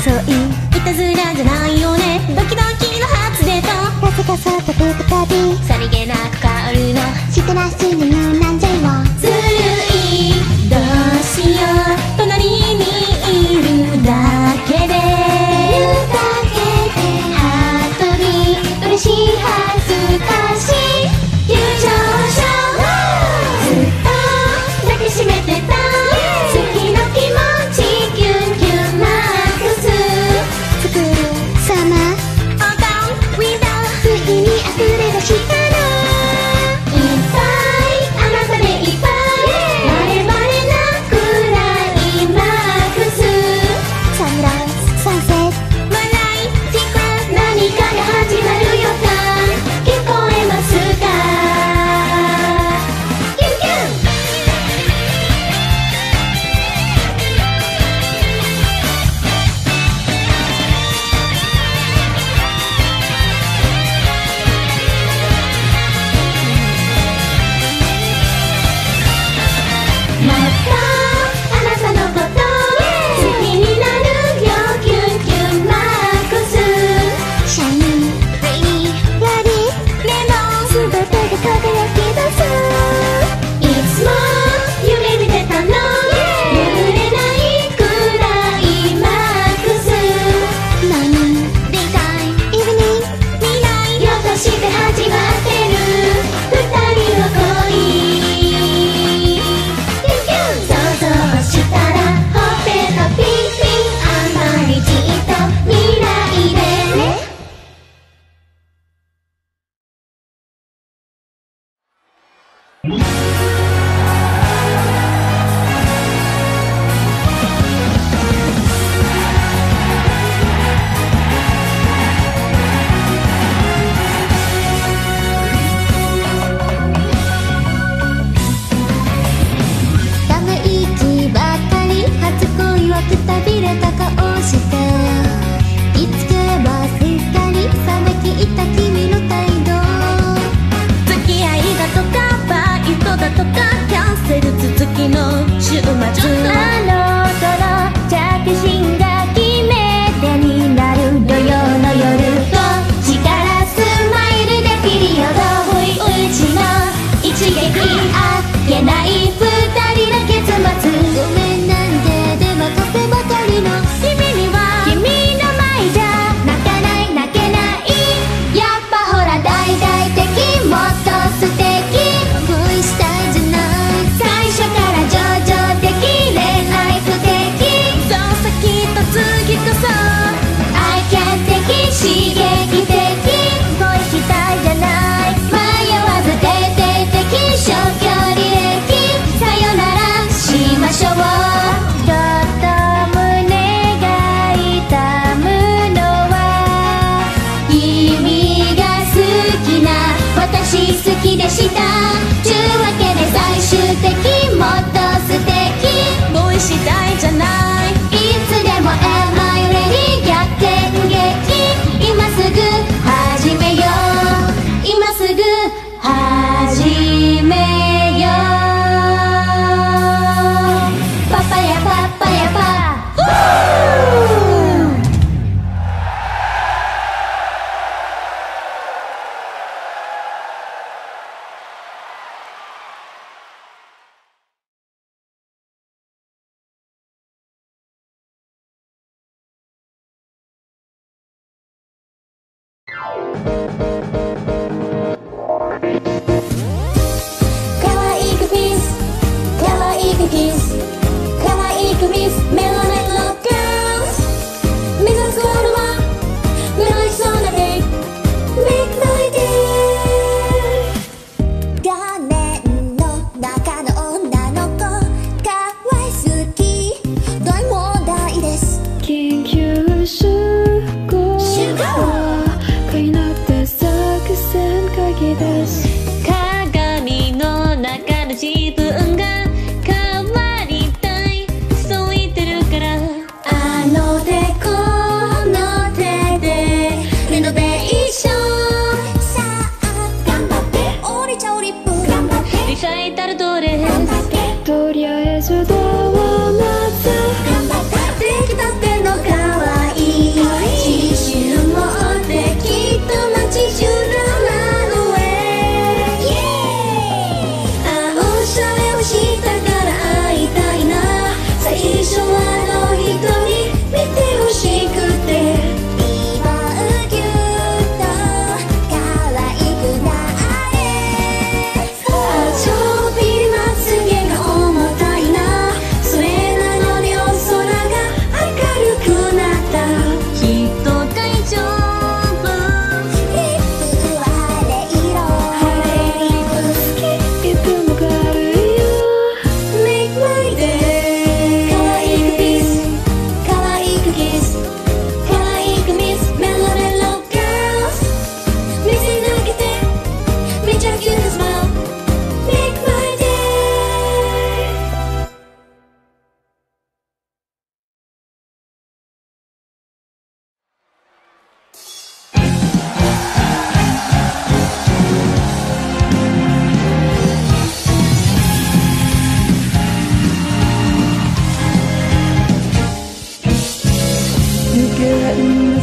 いいたずらじゃないよね。ドキドキの発ーとなぜか君が好きな私好きでした。ちゅうわけで最終的元 Bye.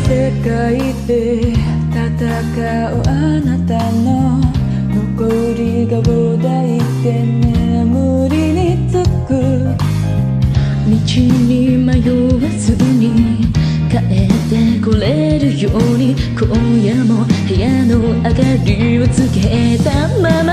世界で戦うあなたの残りが膨大で眠りにつく。道に迷わずに帰ってこれるように。今夜も部屋の明かりをつけたまま。